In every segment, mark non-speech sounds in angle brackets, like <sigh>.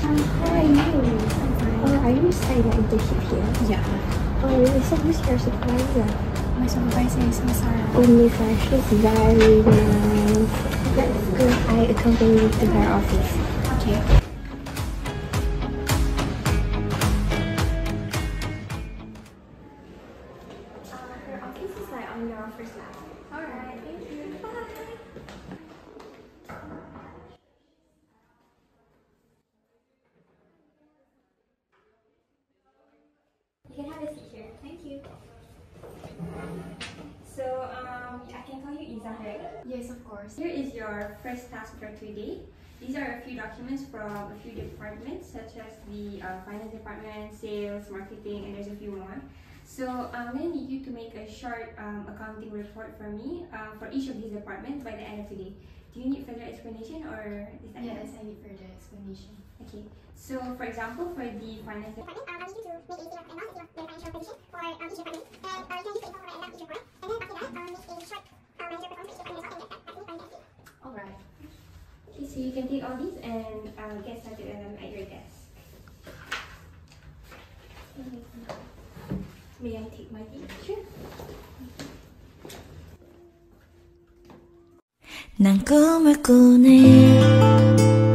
How are you? Oh, are you starting your internship here? Yeah. Oh, really? So who's your supervisor? My supervisor is Miss Sarah. Oh, Sarah, she's very nice. That's good. I accompany you to her office. Okay. Thank you. So, um, I can call you Iza, right? Yes, of course. Here is your first task for today. These are a few documents from a few departments, such as the uh, finance department, sales, marketing, and there's a few more. So I'm going to need you to make a short um, accounting report for me uh, for each of these departments by the end of today. Do you need further explanation or is that Yes, I need further explanation. Okay. So for example, for the finance department, department, um, I need you to make a detailed analysis of the financial position for um, each department. And uh, you can use the info from my each report. And then after that, um, make a short um, manager performance for each department as and get that back to me by the end of the day. Alright. okay, so you can take all these and uh, get started with them at your desk. May I take my leave? Sure. 난 꿈을 꾸네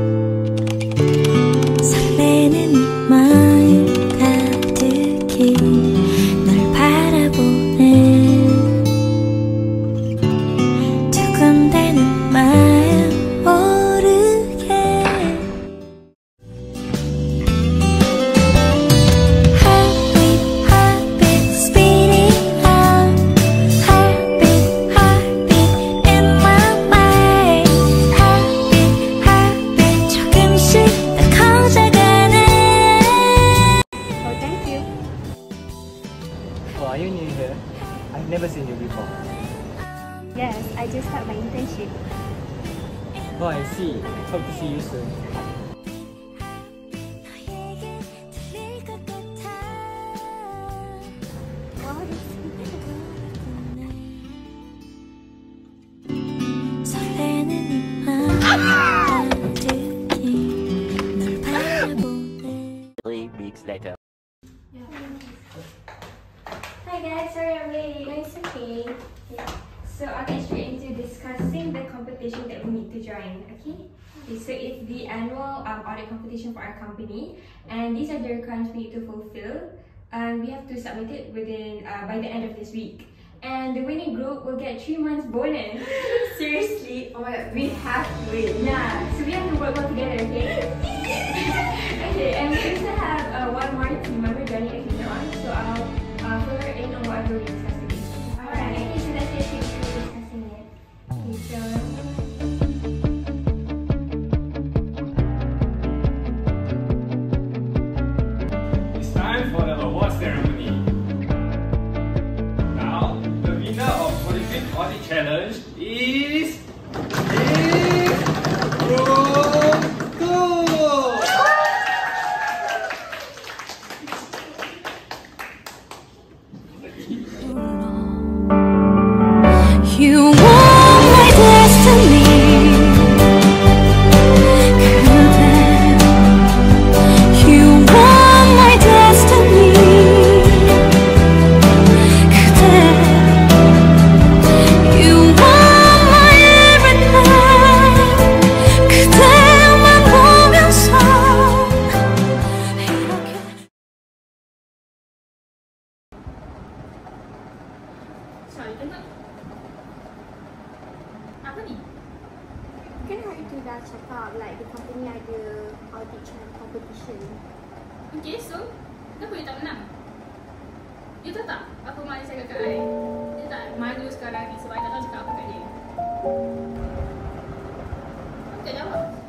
Yes, I just started my internship. Oh, I see. Hope to see you soon. Competition for our company and these are the requirements we need to fulfill. And we have to submit it within uh, by the end of this week. And the winning group will get three months bonus. <laughs> Seriously, oh my god, we have to win. Yeah, so we have to work well together, okay? <laughs> okay, and we also have uh, one more team member joining 45th Audit Challenge is. is. Dia tahu tak apa mak dia cakap kat I? Dia tak malu sekarang ni sebab I tak tahu cakap apa kat dia. Tak jawab?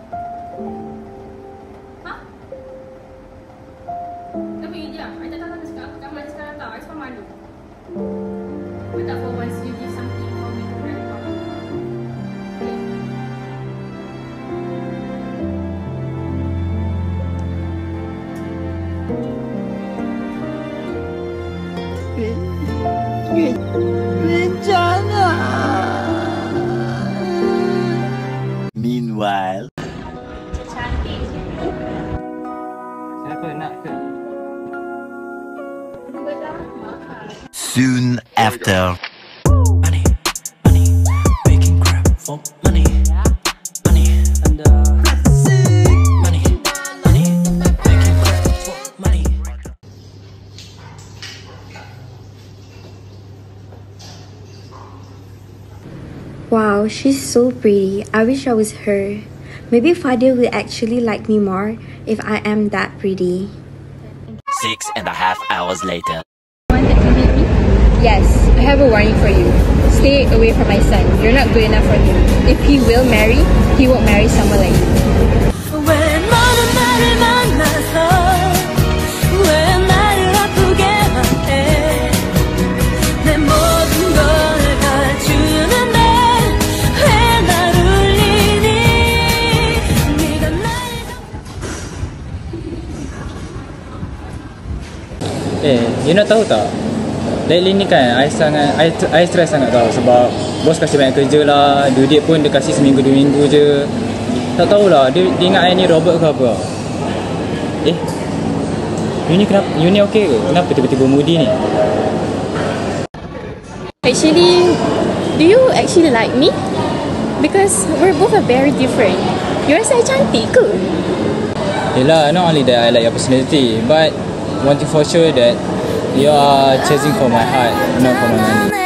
Meanwhile. Soon after. money, money, making crap for money, Wow, she's so pretty. I wish I was her. Maybe father will actually like me more if I am that pretty. Six and a half hours later. Wanted to meet me? Yes, I have a warning for you. Stay away from my son. You're not good enough for him. If he will marry, he won't marry someone like you. You nak tahu tak? Lately ni kan, I sangat, I, I stress sangat tau sebab bos kasih banyak kerja lah, duit pun dia kasih seminggu dua minggu je. Tak tahulah, dia, dia ingat I ni robot ke apa. Eh, you ni kenapa, you ni okay ke? Kenapa tiba-tiba moody ni? Actually, do you actually like me? Because we're both are very different. You rasa I cantik ke? Yelah, not only that I like your personality, but one thing for sure that You are chasing for my heart, not for my money.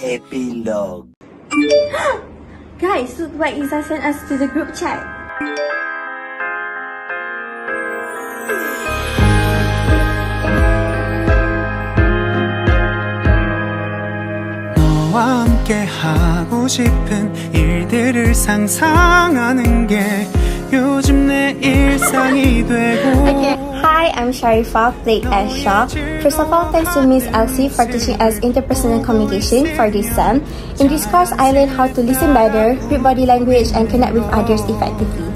Epilogue. <gasps> Guys, look what Isa sent us to the group chat. 함께 하고 싶은 일들을 상상하는 게 요즘 내 일상이 되고 Okay, hi, I'm Sharifa, played as Shah. First of all, thanks to Miss Elsie for teaching us interpersonal communication for this sem. In this course, I learned how to listen better, read body language, and connect with others effectively.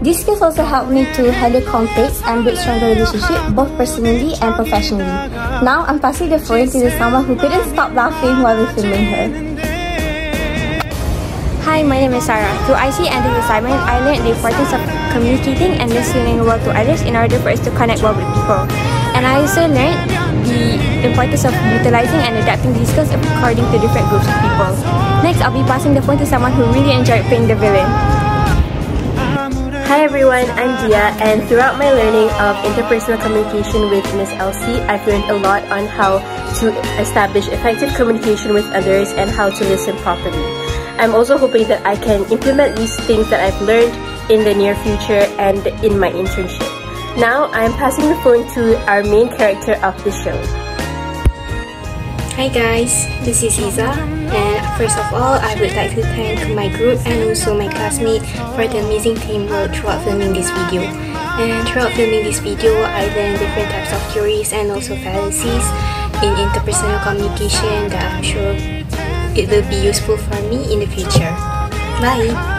These skills also help me to handle conflicts and build stronger relationships both personally and professionally. Now, I'm passing the phone to someone who couldn't stop laughing while we filming her. Hi, my name is Sarah. Through IC and this assignment, I learned the importance of communicating and listening well to others in order for us to connect well with people. And I also learned the importance of utilizing and adapting these skills according to different groups of people. Next, I'll be passing the phone to someone who really enjoyed playing the villain. Hi everyone, I'm Dia and throughout my learning of interpersonal communication with Miss Elsie, I've learned a lot on how to establish effective communication with others and how to listen properly. I'm also hoping that I can implement these things that I've learned in the near future and in my internship. Now, I'm passing the phone to our main character of the show. Hi guys, this is Iza and first of all I would like to thank my group and also my classmate for the amazing teamwork throughout filming this video. And throughout filming this video, I learned different types of theories and also fallacies in interpersonal communication that I'm sure it will be useful for me in the future. Bye!